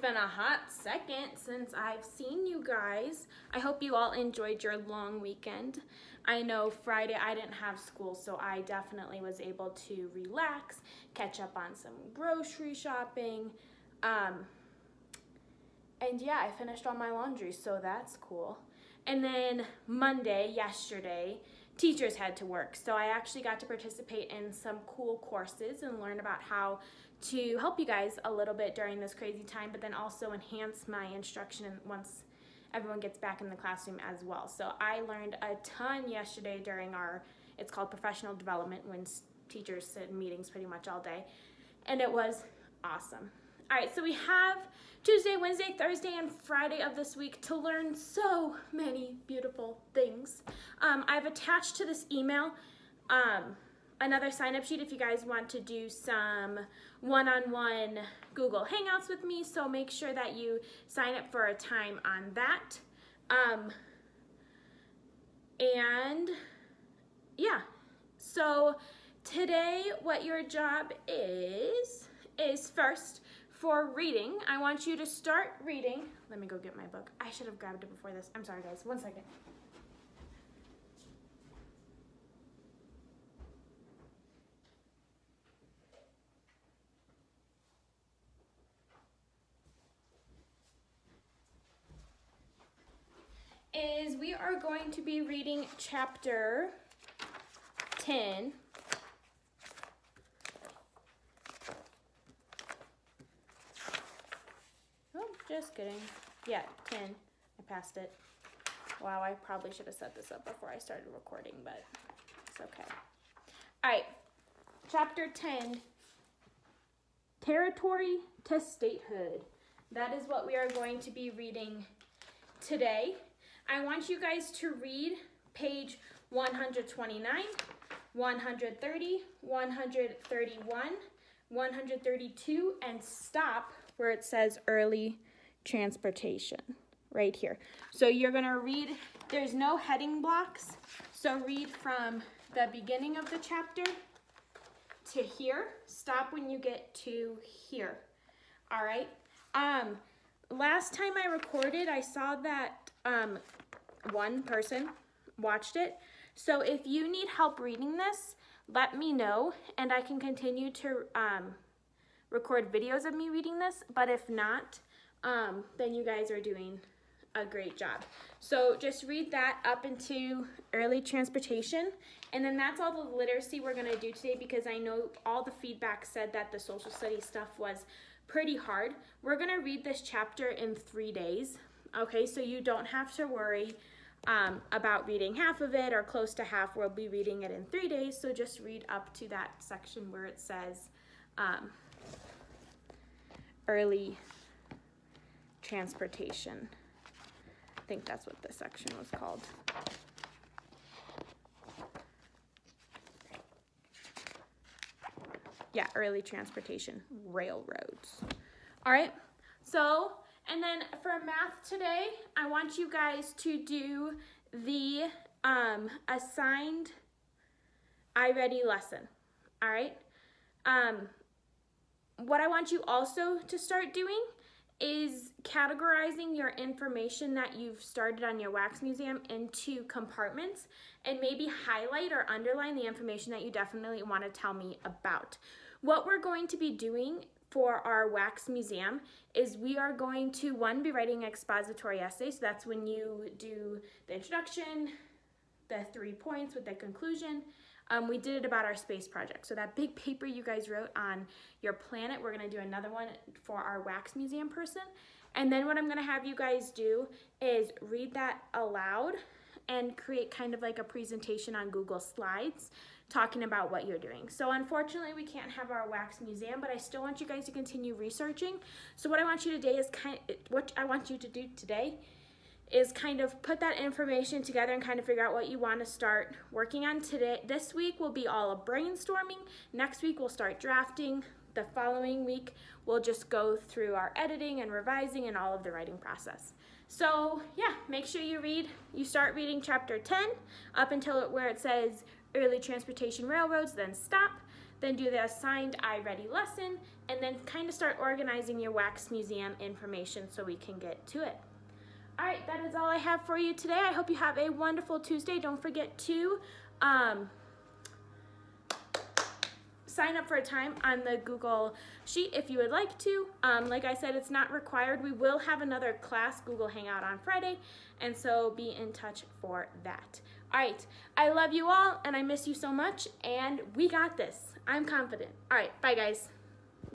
been a hot second since I've seen you guys. I hope you all enjoyed your long weekend. I know Friday I didn't have school, so I definitely was able to relax, catch up on some grocery shopping. Um, and yeah, I finished all my laundry, so that's cool. And then Monday, yesterday, teachers had to work. So I actually got to participate in some cool courses and learn about how to help you guys a little bit during this crazy time, but then also enhance my instruction once everyone gets back in the classroom as well. So I learned a ton yesterday during our, it's called professional development when teachers sit in meetings pretty much all day. And it was awesome. All right, so we have Tuesday, Wednesday, Thursday, and Friday of this week to learn so many beautiful things. Um, I've attached to this email um, another sign-up sheet if you guys want to do some one-on-one -on -one Google Hangouts with me, so make sure that you sign up for a time on that. Um, and yeah, so today what your job is, is first, for reading, I want you to start reading. Let me go get my book. I should have grabbed it before this. I'm sorry, guys. One second. Is we are going to be reading chapter 10 Just kidding. Yeah, 10. I passed it. Wow, I probably should have set this up before I started recording, but it's okay. All right, chapter 10, Territory to Statehood. That is what we are going to be reading today. I want you guys to read page 129, 130, 131, 132, and stop where it says early transportation right here. So you're gonna read, there's no heading blocks, so read from the beginning of the chapter to here. Stop when you get to here, all right? Um, last time I recorded, I saw that um, one person watched it. So if you need help reading this, let me know and I can continue to um, record videos of me reading this. But if not, um, then you guys are doing a great job. So just read that up into early transportation. And then that's all the literacy we're gonna do today because I know all the feedback said that the social studies stuff was pretty hard. We're gonna read this chapter in three days. Okay, so you don't have to worry um, about reading half of it or close to half. We'll be reading it in three days. So just read up to that section where it says um, early transportation. I think that's what this section was called. Yeah, early transportation, railroads. All right, so, and then for math today, I want you guys to do the um, assigned iReady lesson, all right? Um, what I want you also to start doing is categorizing your information that you've started on your wax museum into compartments and maybe highlight or underline the information that you definitely want to tell me about. What we're going to be doing for our wax museum is we are going to one be writing expository essay so that's when you do the introduction the three points with the conclusion um, we did it about our space project. So that big paper you guys wrote on your planet, we're gonna do another one for our wax museum person. And then what I'm gonna have you guys do is read that aloud and create kind of like a presentation on Google Slides talking about what you're doing. So unfortunately we can't have our wax museum, but I still want you guys to continue researching. So what I want you today is kind of, what I want you to do today is kind of put that information together and kind of figure out what you want to start working on today. This week will be all of brainstorming. Next week we'll start drafting. The following week we'll just go through our editing and revising and all of the writing process. So yeah, make sure you read, you start reading chapter 10 up until where it says early transportation railroads, then stop. then do the assigned iReady lesson, and then kind of start organizing your wax museum information so we can get to it. All right, that is all I have for you today. I hope you have a wonderful Tuesday. Don't forget to um, sign up for a time on the Google Sheet if you would like to. Um, like I said, it's not required. We will have another class, Google Hangout, on Friday, and so be in touch for that. All right, I love you all, and I miss you so much, and we got this. I'm confident. All right, bye, guys.